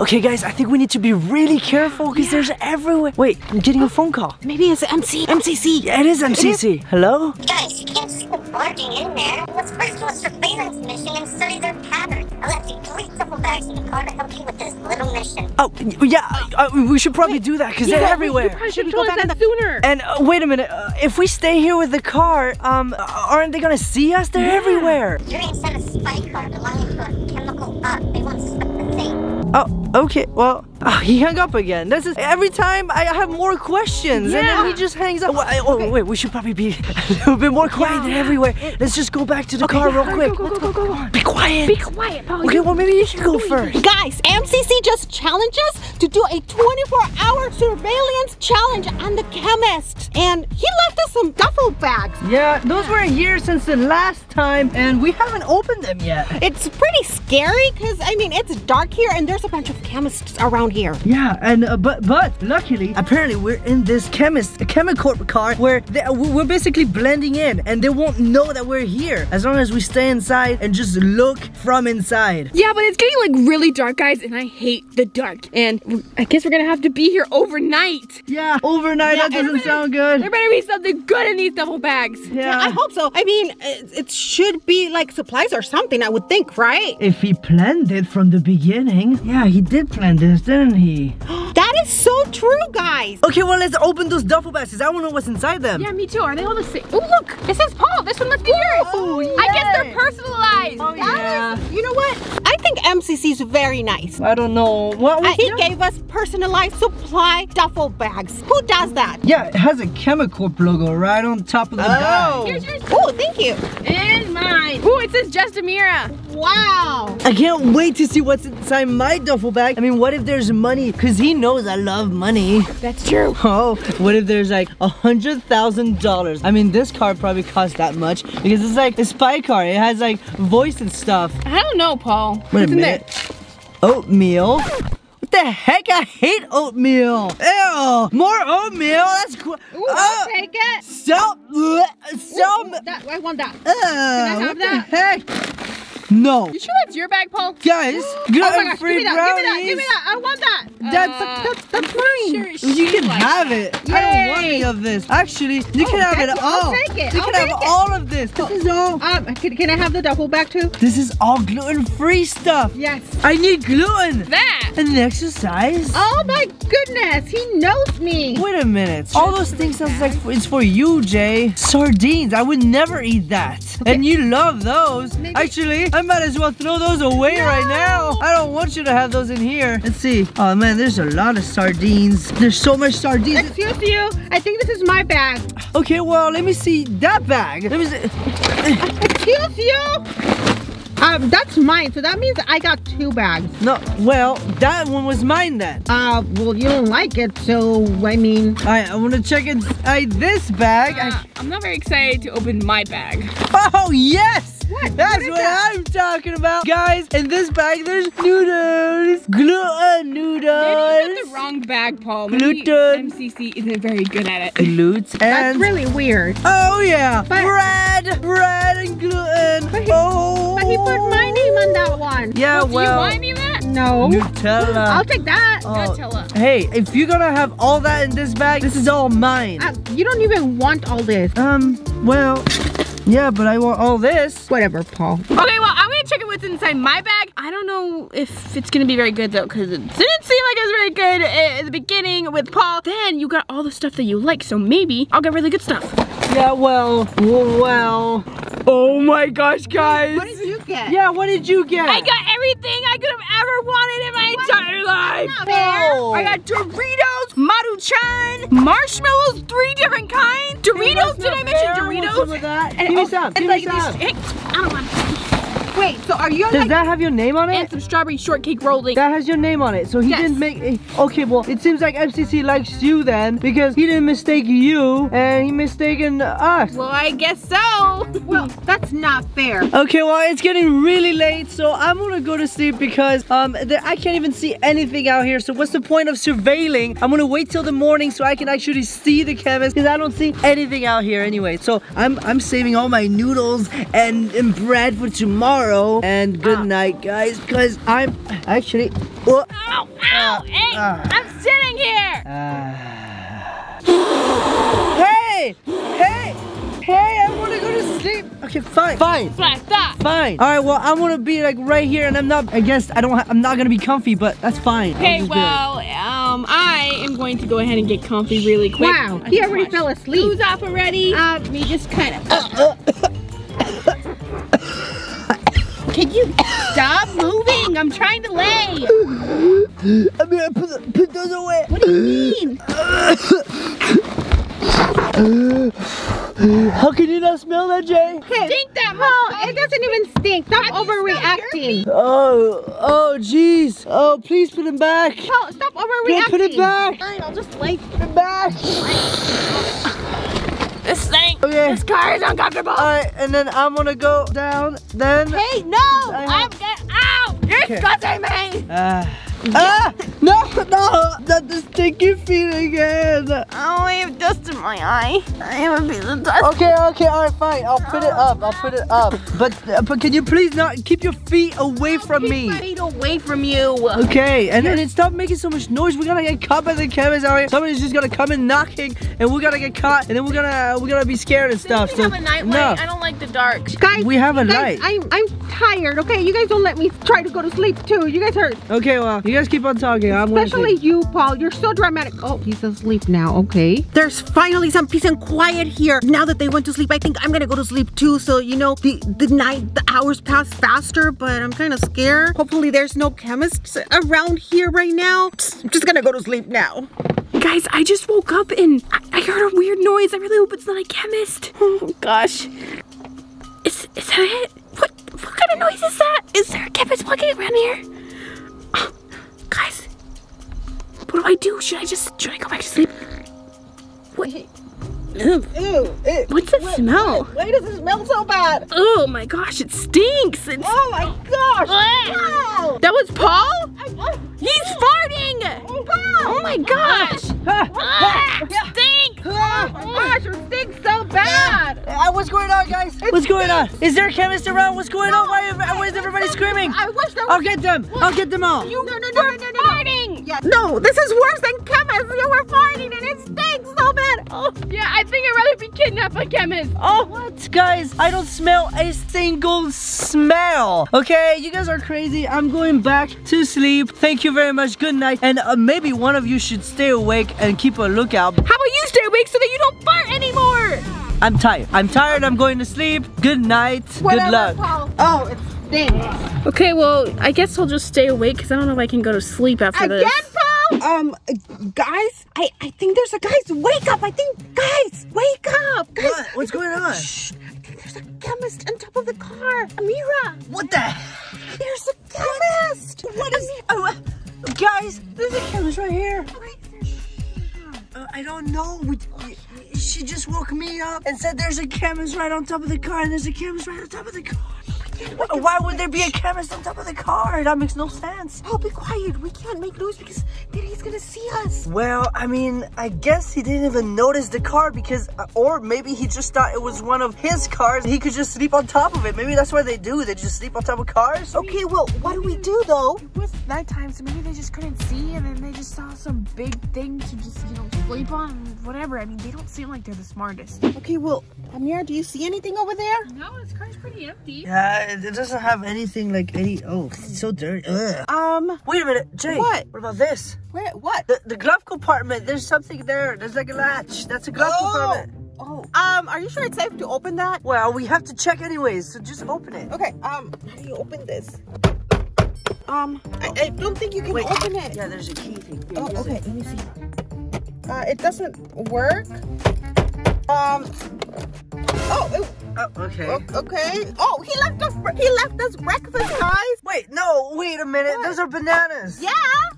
Okay, guys, I think we need to be really careful because there's everywhere. Wait, I'm getting a phone call. Maybe it's MC, MCC. Yeah, it is MCC. Hello? Guys, you can't just go barging in there. Let's first do a surveillance mission and study their pattern. I left you three duffel bags in the car to help you with this little mission. Oh, yeah, uh, we should probably do that because they're everywhere. I should go back in the sooner. And uh, wait a minute, uh, if we stay here with the car, um, aren't they gonna see us? They're everywhere. You're inside a spy car belonging to a chemical up. Oh, okay, well, Oh, he hung up again. This is every time I have more questions, yeah. and then he just hangs up. Oh, oh wait, we should probably be a little bit more quiet yeah. everywhere. Let's just go back to the okay, car yeah, real quick. Go, go, go, go, go. Be quiet. Be quiet, Paul. Okay, well maybe you should go first. Guys, MCC just challenged us to do a 24-hour surveillance challenge on the chemist, and he left us some duffel bags. Yeah, those were here since the last time, and we haven't opened them yet. It's pretty scary because I mean it's dark here, and there's a bunch of chemists around here. Yeah, and uh, but but luckily, apparently we're in this chemist chemical car where they, we're basically blending in, and they won't know that we're here as long as we stay inside and just look from inside. Yeah, but it's getting like really dark, guys, and I hate the dark. And I guess we're gonna have to be here overnight. Yeah, overnight. Yeah, that doesn't sound good. There better be something good in these double bags. Yeah. yeah I hope so. I mean, it, it should be like supplies or something. I would think, right? If he planned it from the beginning. Yeah, he did plan this, didn't he? That is so true, guys. Okay, well, let's open those duffel bags because I want to know what's inside them. Yeah, me too. Are they all the same? Oh, look. It says Paul. This one must be yours. Oh, yeah. I guess they're personalized. Oh, yeah. Is, you know what? I think MCC is very nice. I don't know. What uh, he yeah. gave us personalized supply duffel bags. Who does that? Yeah, it has a Chemicorp logo right on top of the oh. bag. Here's yours. Oh, thank you. And mine. Oh, it says Just Ameerah. Wow. I can't wait to see what's inside my duffel bag. I mean, what if there's money? Because he knows I love money. That's true. Oh, what if there's like a hundred thousand dollars? I mean, this car probably costs that much because it's like a spy car. It has like voice and stuff. I don't know, Paul. Wait What's a minute. Oatmeal. What the heck? I hate oatmeal. Ew. More oatmeal. That's cool. Ooh, uh, take it. So, so. Ooh, that, I want that. Uh, Can I have what that? The heck? No. You sure that's your bag, Paul? Guys, gluten oh my free give me brownies. That, give me that, give me that. I want that. That's, uh, that's, that's mine. Sure you can like have it. Yay. I don't want any of this. Actually, you oh, can have it all. I'll take it. You I'll can have it. all of this. This is all. Um, can, can I have the duffel bag too? This is all gluten-free stuff. Yes. I need gluten. That. And exercise. Oh my goodness, he knows me. Wait a minute. All those things sounds like it's for you, Jay. Sardines. I would never eat that. And you love those. Maybe. Actually, I might as well throw those away no. right now. I don't want you to have those in here. Let's see. Oh man, there's a lot of sardines. There's so much sardines. Excuse you. I think this is my bag. Okay, well, let me see that bag. Let me see. Excuse you. Um, that's mine, so that means I got two bags. No, well, that one was mine then. Uh, well, you don't like it, so, I mean... Alright, I want to check inside this bag. Uh, I'm not very excited to open my bag. Oh, yes! What? That's what, what? I'm talking about. Guys, in this bag, there's noodles. Gluten noodles. Maybe you got the wrong bag, Paul. Gluten. MCC isn't very good at it. Gluten. That's really weird. Oh, yeah. But, bread. Bread and gluten. But he, oh. But he put my name on that one. Yeah, well. well. Do you want of that? No. Nutella. I'll take that. Oh, Nutella. Hey, if you're gonna have all that in this bag, this is all mine. Uh, you don't even want all this. Um, well, yeah, but I want all this. Whatever, Paul. Okay, well, I'm gonna check it what's inside my bag. I don't know if it's gonna be very good though, because it didn't seem like it was very good at the beginning with Paul. Then you got all the stuff that you like, so maybe I'll get really good stuff. Yeah, well, well. Oh my gosh, guys. What did you get? Yeah, what did you get? I got everything I could have ever wanted in my what? entire life. No. I got Doritos, Maruchan, marshmallows, three different kinds. Doritos, did I mention Doritos? Some. And, Give me oh, some. And Give like me some. These, I don't want Wait, so are you Does like, that have your name on it? And some strawberry shortcake rolling. That has your name on it. So he Yes. didn't make eh, Okay, well, it seems like MCC likes you then because he didn't mistake you and he mistaken us. Well, I guess so. Well, that's not fair. Okay, well, it's getting really late, so I'm gonna go to sleep because um, I can't even see anything out here. So what's the point of surveilling? I'm gonna wait till the morning so I can actually see the chemist because I don't see anything out here anyway. So I'm I'm saving all my noodles and, and bread for tomorrow tomorrow. And good Ah. night, guys, because I'm actually. Well, Ow, ow, hey, ah. I'm sitting here. hey, hey, hey! I want to go to sleep. Okay, fine, fine. That's what I thought. Fine. All right. Well, I want to be like right here, and I'm not. I guess I don't. I'm not gonna be comfy, but that's fine. Okay, just be like- well, um, I am going to go ahead and get comfy really quick. Wow, I he already watched fell asleep. Who's up already? Uh, me just kind of. Can you stop moving? I'm trying to lay. I'm gonna put, put those away. What do you mean? How can you not smell that, Jay? Think that Oh, it doesn't even stink. Stop Have overreacting. Oh, oh, jeez. Oh, please put him back. Oh, stop overreacting. Don't overreacting. put it back. Fine, I'll just lay. Put it back. This thing. Okay. This car is uncomfortable. All right, and then I'm gonna go down. Then. hey, no! I'm get Ow! You're Okay. me! Ah. Ah. ah! No, no! Not the sticky feet again. Oh, I have dust in my eye. I have a piece of dust. Okay, okay, all right, fine. I'll put it up. I'll put it up. But, uh, but can you please not keep your feet away from me? Keep my feet away from you. Okay, and then stop making so much noise. We're gonna get caught by the cameras out here. Somebody's just gonna come in knocking, and we're gonna get caught, and then we're gonna we're gonna be scared and stuff. we So have a night no, light. I don't like the dark. Guys, we have a guys, light. I'm I'm tired. Okay, you guys don't let me try to go to sleep too. You guys are, Okay, well, you guys keep on talking. I'm gonna especially you, Paul. You're so dramatic. Oh, he's asleep now. Okay. There's finally some peace and quiet here. Now that they went to sleep, I think I'm gonna go to sleep too. So you know, the the night, the hours pass faster, but I'm kind of scared. Hopefully, there's no chemists around here right now. I'm just gonna go to sleep now. Guys, I just woke up and I, I heard a weird noise. I really hope it's not a chemist. Oh gosh. Is is that it? What what kind of noise is that? Is there a chemist walking around here? Do I do? Should I just should I go back to sleep? What? Ugh, Ew. What's that smell? Why does it smell so bad? Oh my gosh, it stinks. It's, Oh my gosh! Wow. That was Paul? He's farting! Oh my gosh! Ah, stinks! Oh my gosh, it stinks so bad! Uh, what's going on, guys? What's going on? Is there a chemist around? What's going on? Why, why is everybody screaming? I wish there I'll get them. I'll get them all. You no no no no no no. Farting! Yeah. No, this is worse than chemist. You were farting and it stinks so bad. Oh, Yeah, I think I'd rather be kidnapped by chemists. Oh, what? Guys, I don't smell a single smell. Okay, you guys are crazy. I'm going back to sleep. Thank you very much. Good night. And uh, maybe one of you should stay awake and keep a lookout. How about you stay awake so that you don't fart anymore? I'm tired. I'm tired. I'm going to sleep. Good night. whatever, Good luck. Paul. Oh, it stinks. Okay, well, I guess I'll just stay awake because I don't know if I can go to sleep after this. Again, Paul? Um, guys, I I think there's a guys. Wake up! I think guys, wake up, guys. What? What's going on? Shh. There's a chemist on top of the car. Ameerah, What the? there's a chemist. What is? Oh, uh, guys, there's a chemist right here. Uh, I don't know. We, we- she just woke me up and said there's a chemist right on top of the car, and there's a chemist right on top of the car. Wh- Why would there be a chemist on top of the car? That makes no sense. Paul, be quiet. We can't make noise because then he's gonna see us. Well, I mean, I guess he didn't even notice the car because, uh, or maybe he just thought it was one of his cars. He could just sleep on top of it. Maybe that's what they do. They just sleep on top of cars. Okay, well, what do we do though? It was nighttime, so maybe they just couldn't see, and then they just saw some big thing to just, you know, sleep on, and whatever. I mean, they don't seem like they're the smartest. Okay, well, Ameerah, do you see anything over there? No, this car's pretty empty. Yeah, it it doesn't have anything like any. Oh, it's so dirty. Ugh. Um, Wait a minute, Jay. What? What about this? where? What? The, the glove compartment. There's something there. There's like a latch. That's a glove compartment. Oh, um, are you sure it's safe to open that? Well, we have to check anyways, so just open it. Okay, um, how do you open this? Um, I, I don't think you can Wait. open it. Yeah, there's a key thing. Oh, okay, let me see. Uh, it doesn't work. Um, oh, it, Oh, okay. o- okay. Oh, he left us, he left us breakfast, guys. Wait, no, wait a minute. What? Those are bananas. Yeah.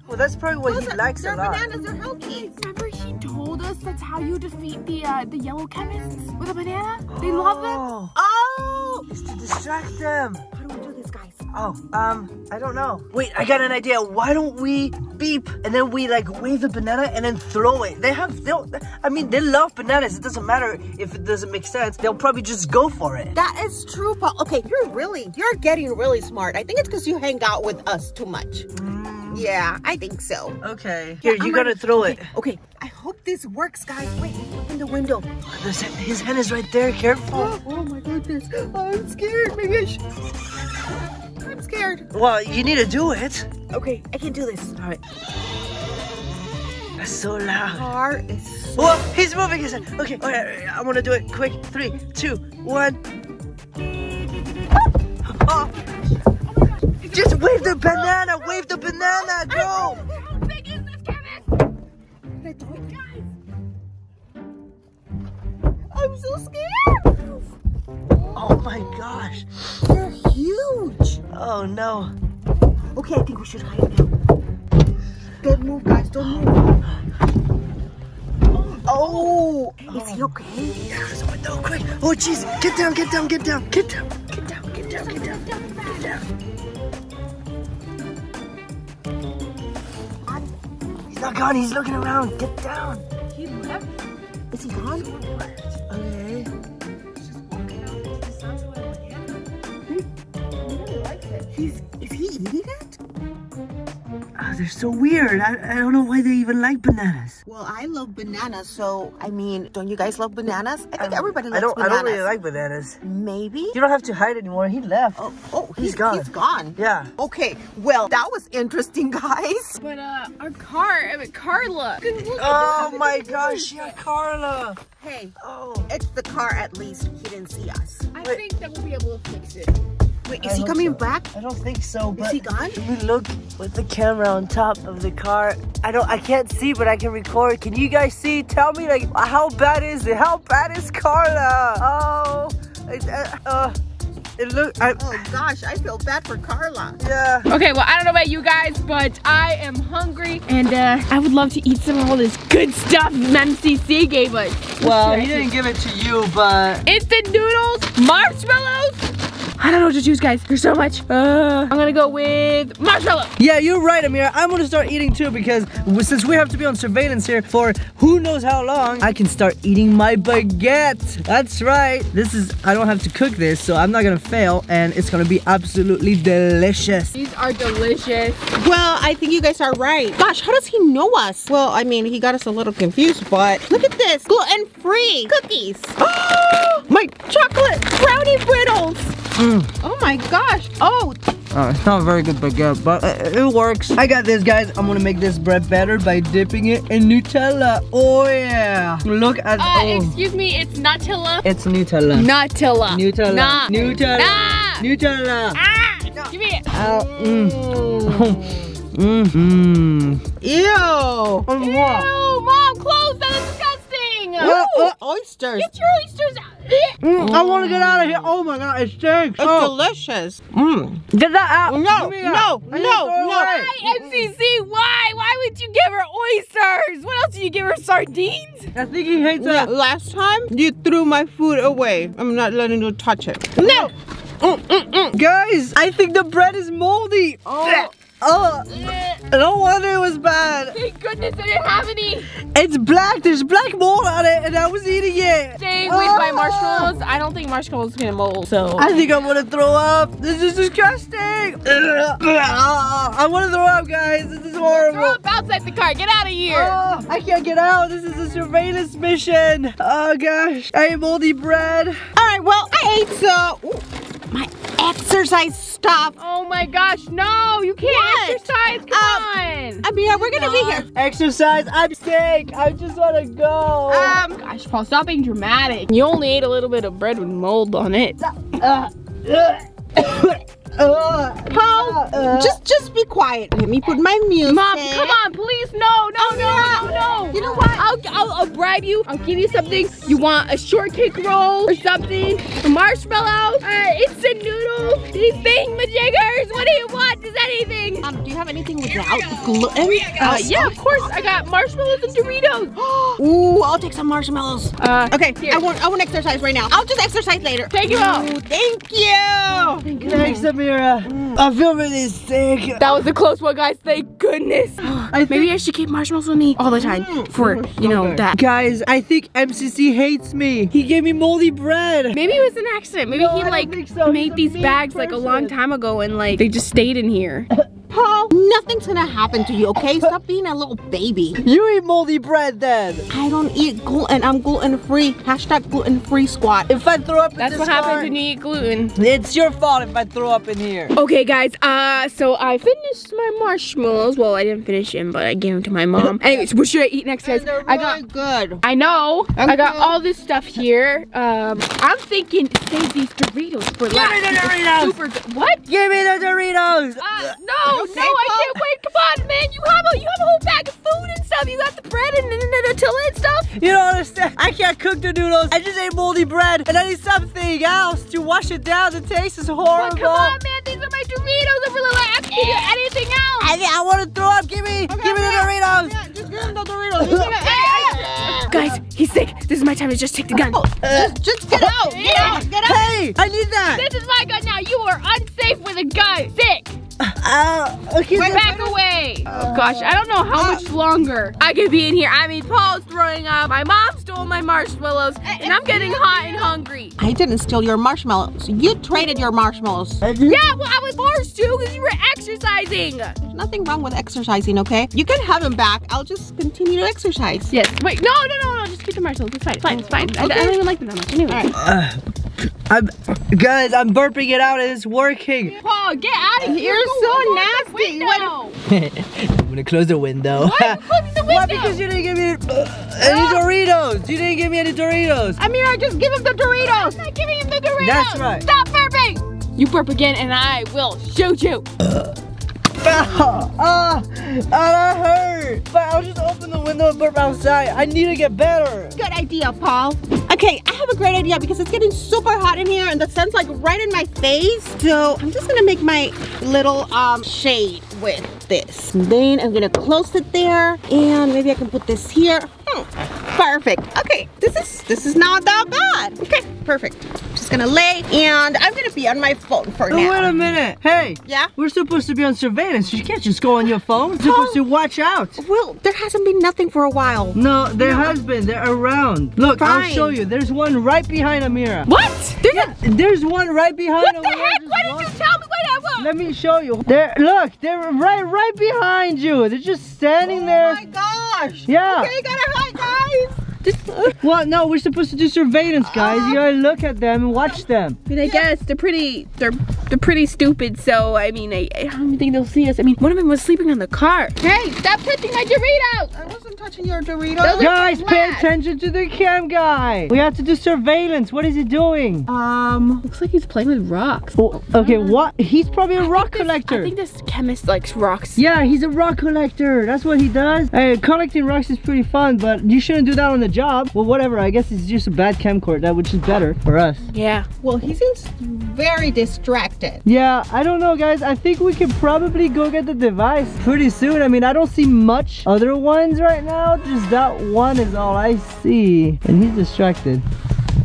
Well, that's probably what Those he are- likes a they're lot. bananas, they're healthy. Remember he told us that's how you defeat the uh, the yellow chemists with a banana? They love them. Oh, Oh, it's to distract them. Oh, um, I don't know. Wait, I got an idea. Why don't we beep, and then we like wave a banana and then throw it. They have, they'll, I mean, they love bananas. It doesn't matter if it doesn't make sense. They'll probably just go for it. That is true, Paul. Okay, you're really, you're getting really smart. I think it's because you hang out with us too much. Yeah, I think so. Okay. Here, I'm you gotta throw it. Okay, I hope this works, guys. Wait, open the window. There's- His hand is right there. Careful. Oh, oh my goodness. I'm scared. Maybe I should. I'm scared. Well, you need to do it. Okay, I can do this. All right. That's so loud. Car is Whoa, he's moving his hand. Okay, okay, I want to do it quick. Three, two, one. Oh. Just wave the banana, wave the banana, go! How big is this, Kevin? I'm so scared. Oh my gosh. They're huge. Oh no. Okay, I think we should hide now. Don't move, guys. Don't move. Oh, is he okay? There's a window, quick. Oh jeez, get down, get down, get down, get down, get down, get down, get down, get down. He's not gone, he's looking around. Get down. He left. Is he gone? Is eating it? Oh, they're so weird. I, I don't know why they even like bananas. Well, I love bananas, so I mean, don't you guys love bananas? I think everybody likes I don't. bananas. I don't really like bananas. Maybe. You don't have to hide anymore. He left. Oh, oh, He's he's, gone. He's gone. Yeah. Okay, well, that was interesting, guys. But uh, our car, I mean, Carla. Oh my gosh, yeah, Carla. Hey, Oh. it's the car at least. He didn't see us. I Wait. think that we'll be able to fix it. Wait, I is he coming so. back? I don't think so. But he gone? Can we look with the camera on top of the car? I don't. I can't see, but I can record. Can you guys see? Tell me, like, how bad is it? How bad is Carla? Oh, it, uh, uh, it look. I, Oh gosh, I feel bad for Carla. yeah. Okay, well, I don't know about you guys, but I am hungry, and uh, I would love to eat some of all this good stuff MCC gave us. Well, he didn't give it to you, but Instant noodles, marshmallows. I don't know what to choose, guys. There's so much. Uh, I'm gonna go with marshmallow. Yeah, you're right, Ameerah. I'm gonna start eating too because since we have to be on surveillance here for who knows how long, I can start eating my baguette. That's right. This is, I don't have to cook this, so I'm not gonna fail, and it's gonna be absolutely delicious. These are delicious. Well, I think you guys are right. Gosh, how does he know us? Well, I mean, he got us a little confused, but look at this. Gluten-free cookies. My chocolate brownie brittles. Oh my gosh. Oh, Oh, it's not a very good baguette, but it, it works. I got this, guys. I'm gonna make this bread better by dipping it in Nutella. Oh, yeah. Look at, Uh, oh. excuse me, it's Nutella. It's Nutella. Nutella. Nutella. Nah. Nutella. Nah. Nutella. Ah! Give me it. Ow, mm. Mm. Mm. ew. Oh. Ew, mom, close. That is disgusting. What? Uh, oysters. Get your oysters out. Mm, I want to get out of here. Oh my god, it stinks. It's Oh. delicious. Mm. Get that out. No, Give me that. no, I need to no, no. Why, MCC? Why? Why would you give her oysters? What else did you give her? Sardines? I think he hates Yeah, that. last time you threw my food away. I'm not letting you touch it. No. Guys, I think the bread is moldy. Oh. Oh, no wonder it was bad. Thank goodness I didn't have any. It's black. There's black mold on it, and I was eating it. Stay with my oh. marshmallows. I don't think marshmallows can mold. So I think I'm gonna throw up. This is disgusting. I want to throw up, guys. This is horrible. throw up outside the car. Get out of here. Oh, I can't get out. This is a surveillance mission. Oh gosh, I ate moldy bread. All right, well, I ate so ooh, my exercise stuff. Oh my gosh, no, you can't What? exercise. Come Um, on. I mean, we're gonna be here. Exercise. I'm sick. I just want to go. Um, gosh, Paul, stop being dramatic. You only ate a little bit of bread with mold on it. Uh, uh, uh, Paul, uh, just just be quiet. Let me put my music. Mom, come on, please, no, no, no, no, no. You know what? I'll, I'll, I'll bribe you. I'll give you something. You want a shortcake roll or something? A marshmallow? Uh, instant noodle? These thingamajiggers? What do you want? Just anything. Um, do you have anything without gluten? Uh, yeah, of course. I got marshmallows and Doritos. Ooh, I'll take some marshmallows. Uh, Okay, Here. I won't. I won't exercise right now. I'll just exercise later. 'em out. Ooh, thank you. Thanks, I feel really sick. That was a close one, guys. Thank goodness. I Maybe I should keep marshmallows with me all the time mm. for, you know, that. Guys, I think MCC hates me. He gave me moldy bread. Maybe it was an accident. Maybe No, he like so. Made these bags like a long time ago and like they just stayed in here. Paul, nothing's gonna happen to you, okay? Stop being a little baby. You eat moldy bread then. I don't eat gluten. I'm gluten free. Hashtag gluten free squad. If I throw up in That's this what happens when you eat gluten. It's your fault if I throw up in here. Okay, guys. Uh, so I finished my marshmallows. Well, I didn't finish them, but I gave them to my mom. Anyways, what should I eat next, guys? They're I got. really good. I know. I got Okay. all this stuff here. Um, I'm thinking save these Doritos for last. me the These are Doritos. Super good. What? Give me the Doritos. Uh, no, no, I can't wait. Come on, man. You have a you have a whole bag of food and stuff. You got the bread and, and the Nutella and stuff. You don't understand. I can't cook the noodles. I just ate moldy bread, and I need something else to wash it down. The taste is horrible. But come on, man. These are my Doritos. I'm really like asking you anything else. I, I want to throw up. Give me, give me the Doritos. Yeah, just give him the Doritos. You're gonna- hey, Guys, he's sick. This is my time to just take the gun. hey, just, just get out. Get out. Get out. Hey, I need that. This is my gun now. You are unsafe with a gun. Sick. Uh, okay, then- Back away. Oh gosh, I don't know how much longer I could be in here. I mean, Paul's throwing up. My mom stole my marshmallows, and I'm getting hot and hungry. I didn't steal your marshmallows. You traded your marshmallows. Yeah, well, I was forced to because you were exercising. There's nothing wrong with exercising, okay? You can have them back. I'll just continue to exercise. Yes. Wait, no, no, no, no. Just keep the marshmallows. It's fine. It's fine. It's fine. I, I don't even like them that much anyway. All right. I'm, guys, I'm burping it out, and it's working. Paul, get out of here. You're so go, go, nasty. the. I'm gonna close the window. Why are you closing the window? Why? Because you didn't give me uh, any Doritos. You didn't give me any Doritos. Ameerah, just give him the Doritos. I'm not giving him the Doritos. That's right. Stop burping. You burp again, and I will shoot you. Ah, ah, ah, that hurt. But I'll just open the window and burp outside. I need to get better. Good idea, Paul. Okay, I have a great idea because it's getting super hot in here and the sun's like right in my face. So I'm just gonna make my little um shade with this. Then I'm gonna close it there and maybe I can put this here. Hmm, perfect. Okay, this is this is not that bad. Okay, perfect. Gonna lay and I'm gonna be on my phone for Oh, now. wait a minute. Hey. Yeah? We're supposed to be on surveillance. You can't just go on your phone. You're supposed to watch out. Well, there hasn't been nothing for a while. No, there has been. They're around. Look, I'll show you. There's one right behind Ameerah. What? There's a There's one right behind What the heck? Why did walk- you tell me? Wait, I will. Let me show you. There, look, they're right, right behind you. They're just standing Oh there. Oh my gosh. Yeah. Okay, you gotta hide, guys. Well, no, we're supposed to do surveillance, guys. You gotta look at them and watch them. I mean, I guess they're pretty, they're, they're pretty stupid. So, I mean, I, I don't think they'll see us. I mean, one of them was sleeping on the car. Hey, stop touching my Doritos. I wasn't touching your Doritos. Those Guys, pay flat. attention to the cam guy. We have to do surveillance. What is he doing? Um, Looks like he's playing with rocks. Oh, okay, what? He's probably a rock This- collector. I think this chemist likes rocks. Yeah, he's a rock collector. That's what he does. Hey, collecting rocks is pretty fun, but you shouldn't do that on the job. Well, whatever. I guess it's just a bad camcorder, that which is better for us. Yeah. well, he seems very distracted. Yeah, I don't know, guys. I think we could probably go get the device pretty soon. I mean, I don't see much other ones right now. Just that one is all I see, and he's distracted.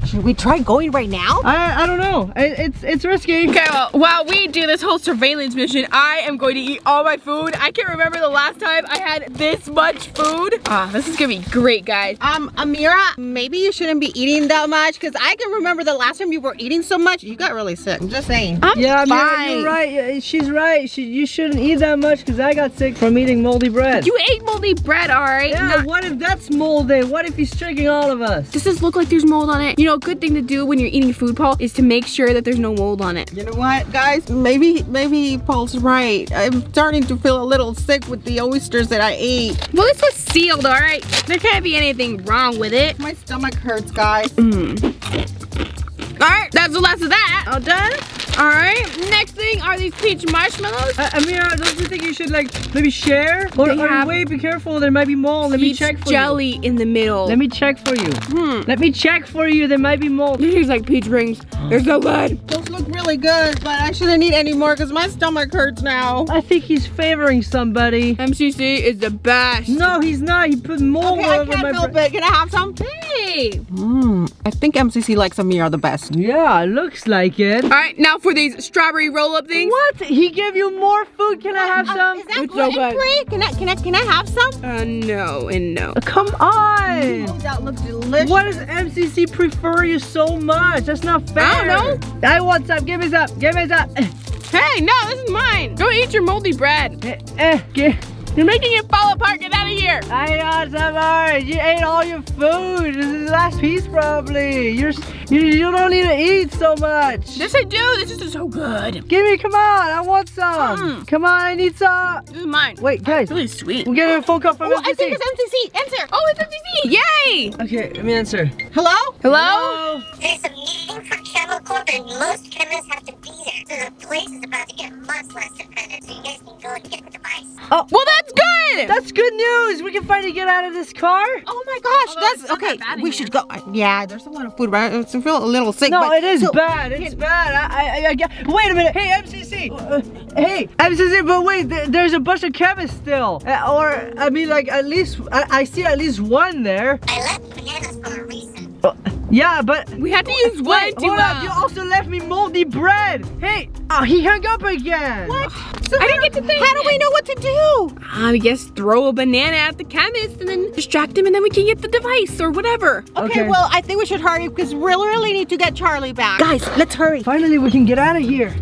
Should we try going right now? I I don't know. I, it's it's risky. Okay, well, while we do this whole surveillance mission, I am going to eat all my food. I can't remember the last time I had this much food. Ah, this is gonna be great, guys. Um, Ameerah, maybe you shouldn't be eating that much because I can remember the last time you were eating so much, you got really sick. I'm just saying. I'm Yeah, I mean, fine. you're right. She's right. She, you shouldn't eat that much because I got sick from eating moldy bread. You ate moldy bread, all right? yeah, Not- what if that's molded? What if he's tricking all of us? Does this look like there's mold on it? You know, a good thing to do when you're eating food, Paul, is to make sure that there's no mold on it. You know what, guys? Maybe, maybe Paul's right. I'm starting to feel a little sick with the oysters that I ate. Well, this was sealed, all right? There can't be anything wrong with it. My stomach hurts, guys. Mm. All right, that's the last of that. All done. All right, next thing are these peach marshmallows. Uh, Ameerah, don't you think you should like maybe share? Or, They or wait, be careful. There might be mold. Let me check for jelly in the middle. Let me check for you. Hmm. Let me check for you. There might be mold. These taste like peach rings. They're so good. Those look really good, but I shouldn't eat any more because my stomach hurts now. I think he's favoring somebody. MCC is the best. No, he's not. He put mold Okay, all I over can't my help it. Can I have some? Hey. Mmm, I think MCC likes Ameerah the best. Yeah, looks like it. All right, now for for these strawberry roll-up things. What? He gave you more food. Can I have some? Uh, Is that It's gluten good. free? Can I can I can I have some? Uh, no and no. Come on. Oh, that looks delicious. Why does MCC prefer you so much? That's not fair. I don't know. I want some. Give me some. Give me some. Hey, no, this is mine. Go eat your moldy bread. Eh, eh, give. You're making it fall apart. Get out of here. I got some orange. You ate all your food. This is the last piece probably. You're s- you, you don't need to eat so much. Yes, I do. This is so good. Give me, come on. I want some. Mm. Come on, I need some. This is mine. Wait, guys. It's really sweet. We're getting a phone call from Oh, I think it's MCC. Answer. Oh, it's MCC. Yay. Okay, let me answer. Hello? Hello? There's a meeting for Chemical Corp and most chemists have to be there. So the place is about to get much less dependent so you guys can go and get the device. Oh, well, that's good. That's good news. We can finally get out of this car. Oh my gosh, Although that's okay. that We should go. Yeah, there's a lot of food, right? I feel a little sick. No, but it is so- bad. It's bad. I, I, I, get- wait a minute. Hey, MCC. Uh, hey, MCC. But wait, th- there's a bunch of chemists still. Uh, or I mean, like at least I, I see at least one there. I left bananas for a reason. Yeah, but We had to use one wait, to. hold up. You also left me moldy bread. Hey, oh, he hung up again. What? I didn't get to think. How do we know what to do? Ah, I guess throw a banana at the chemist and then distract him, and then we can get the device or whatever. Okay, Okay. well, I think we should hurry because we really need to get Charlie back. Guys, let's hurry. Finally, we can get out of here.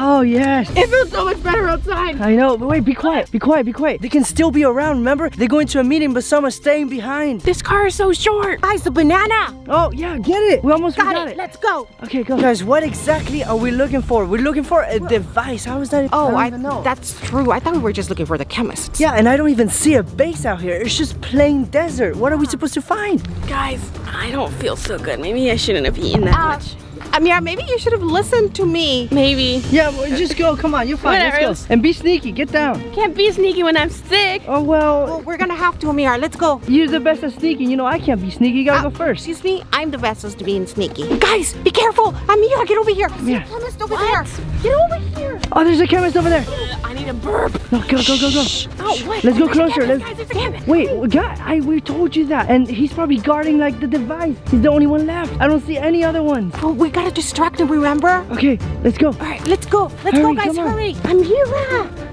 Oh yes. It feels so much better outside. I know, but wait, be quiet, be quiet, be quiet. They can still be around, remember? They're going to a meeting, but some are staying behind. This car is so short. Guys, the banana. Oh, yeah, get it. We almost Got forgot it. it. Let's go. Okay, go. Guys, what exactly are we looking for? We're looking for a device. How is that? Oh, I I, don't even know. that's true. I thought we were just looking for the chemist. yeah, and I don't even see a base out here. It's just plain desert. What are we supposed to find? Guys, I don't feel so good. Maybe I shouldn't have eaten that Uh, much. Ameerah, maybe you should have listened to me. Maybe. Yeah, well, just go. Come on, you're fine. Whatever. Let's go. And be sneaky. Get down. Can't be sneaky when I'm sick. Oh well, Well, we're gonna have to, Ameerah. Let's go. you're the best at sneaking. You know I can't be sneaky. You gotta Uh, go first. Excuse me, I'm the best at being sneaky. Guys, be careful. Ameerah, get over here. Yeah. Chemist over there. Get over here. Oh, there's a chemist over there. I need a burp. No, go, go, go, go. Oh, what? Let's go closer, let's- Guys, there's a chemist. Wait, guy, I we told you that, and he's probably guarding like the device. He's the only one left. I don't see any other ones. Oh, we gotta distract him, remember? Okay, let's go. All right, let's go. Let's go, Hurry, guys. come on. Hurry. Ameerah.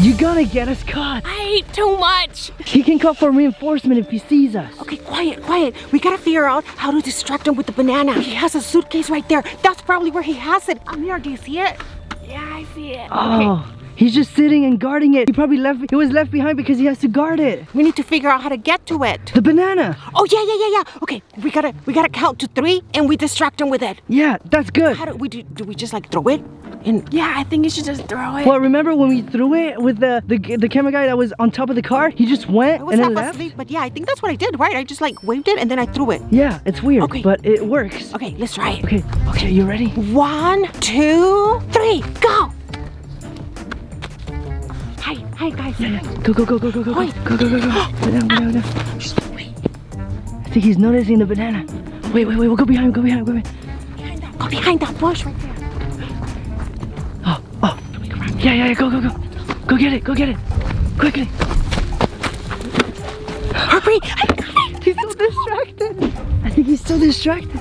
You gotta get us caught. I ate too much. He can call for reinforcement if he sees us. Okay, quiet, quiet. We gotta figure out how to distract him with the banana. He has a suitcase right there. That's probably where he has it. Ameerah, do you see it? I see it. Oh, he's just sitting and guarding it. He probably left. He was left behind because he has to guard it. We need to figure out how to get to it. The banana. Oh yeah, yeah, yeah, yeah. Okay, we gotta we gotta count to three and we distract him with it. Yeah, that's good. How do we do? Do we just like throw it? And Yeah, I think you should just throw it. Well, remember when we threw it with the the the camera guy that was on top of the car? He just went I was and half left. asleep, but yeah, I think that's what I did, right? I just like waved it and then I threw it. Yeah, it's weird, Okay. but it works. Okay, let's try it. Okay, okay, you ready? One, two, three, go! Hi, hi guys. Go, go, go, go, go, go, go, go, go, go. Ah. Shh, wait. I think he's noticing the banana. Wait, wait, wait, we'll go behind him, go behind him, go behind Behind that, go behind that bush right there. Oh, oh. Yeah, yeah, yeah, go, go, go. Go get it, go get it. Quickly. Hurry! He's so distracted. I think he's so distracted.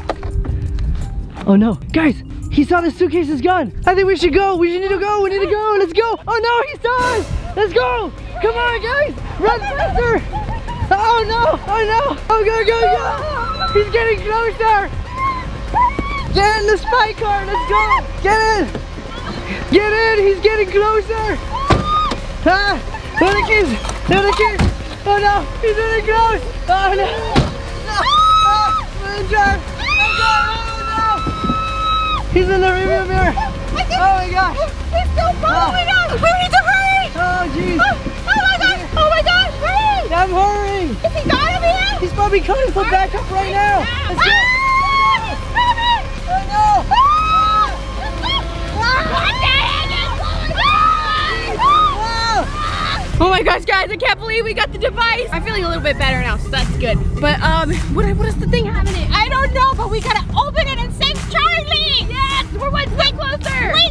Oh no, guys, he saw the suitcase is gone. I think we should go. We need to go. We need to go. Let's go. Oh no, he saw us. Let's go. Come on, guys. Run faster. Oh no. Oh no. Oh, go, go, go. He's getting closer. Get in the spy car. Let's go. Get in. Get in. He's getting closer. Ah, there the kids. There the kids. Oh no, he's really close. Oh no. No. Ah. Oh no. He's in the rearview mirror. Oh my gosh. He's still following us! We need to hurry! Oh jeez. Oh, oh my gosh! Oh my gosh! Hurry! I'm hurrying. Is he got him here? He's probably coming for backup right now. Ah. Let's go. Oh no. Wow. Oh my gosh, guys, I can't believe we got the device. I'm feeling a little bit better now, so that's good. But, um, what, what is the thing having it? I don't know, but we gotta open it and save Charlie! Yes! We're way, way closer! Wait,